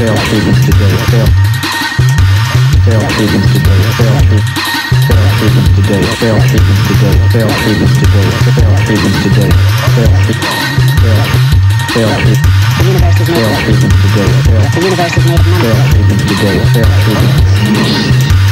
Treatments today. Fail. Fail treatments today. Fail treatments. Fail treatments today. Fail treatments today. Fail treatments today. Fail treatments today. Fail treatments. Fail. Fail treatments. The universe is made Fail of. Fail. The universe is made of Fail numbers. treatments today. Fail treatments.